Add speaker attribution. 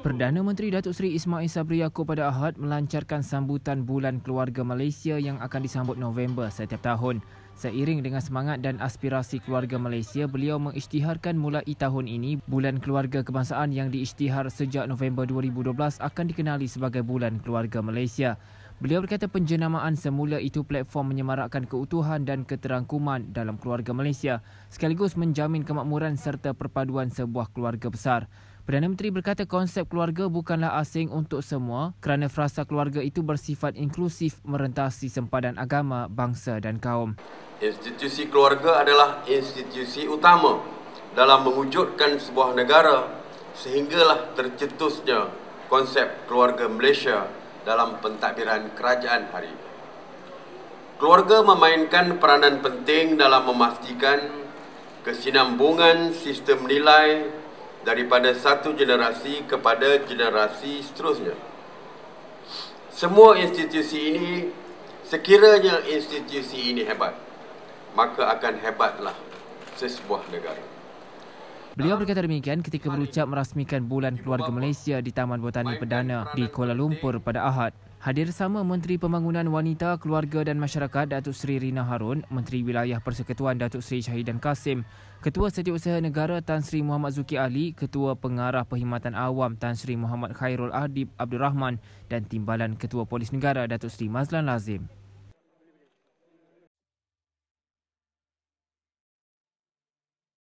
Speaker 1: Perdana Menteri Datuk Seri Ismail Sabri Yaakob pada Ahad melancarkan sambutan Bulan Keluarga Malaysia yang akan disambut November setiap tahun. Seiring dengan semangat dan aspirasi keluarga Malaysia, beliau mengisytiharkan mulai tahun ini Bulan Keluarga Kebangsaan yang diisytihar sejak November 2012 akan dikenali sebagai Bulan Keluarga Malaysia. Beliau berkata penjenamaan semula itu platform menyemarakkan keutuhan dan keterangkuman dalam keluarga Malaysia sekaligus menjamin kemakmuran serta perpaduan sebuah keluarga besar. Perdana Menteri berkata konsep keluarga bukanlah asing untuk semua kerana frasa keluarga itu bersifat inklusif merentasi sempadan agama, bangsa dan kaum.
Speaker 2: Institusi keluarga adalah institusi utama dalam mewujudkan sebuah negara sehinggalah tercetusnya konsep keluarga Malaysia dalam pentadbiran kerajaan hari ini. Keluarga memainkan peranan penting dalam memastikan kesinambungan sistem nilai daripada satu generasi kepada generasi seterusnya. Semua institusi ini, sekiranya institusi ini hebat, maka akan hebatlah sesebuah negara.
Speaker 1: Beliau berkata demikian ketika berucap merasmikan Bulan Keluarga Malaysia di Taman Botani Perdana di Kuala Lumpur pada Ahad. Hadir sama Menteri Pembangunan Wanita, Keluarga dan Masyarakat Datuk Seri Rina Harun, Menteri Wilayah Persekutuan Datuk Seri Syahidan Kasim, Ketua Setiausaha Negara Tan Sri Muhammad Zuki Ali, Ketua Pengarah Perkhidmatan Awam Tan Sri Muhammad Khairul Adib Abdul Rahman dan Timbalan Ketua Polis Negara Datuk Seri Mazlan Lazim.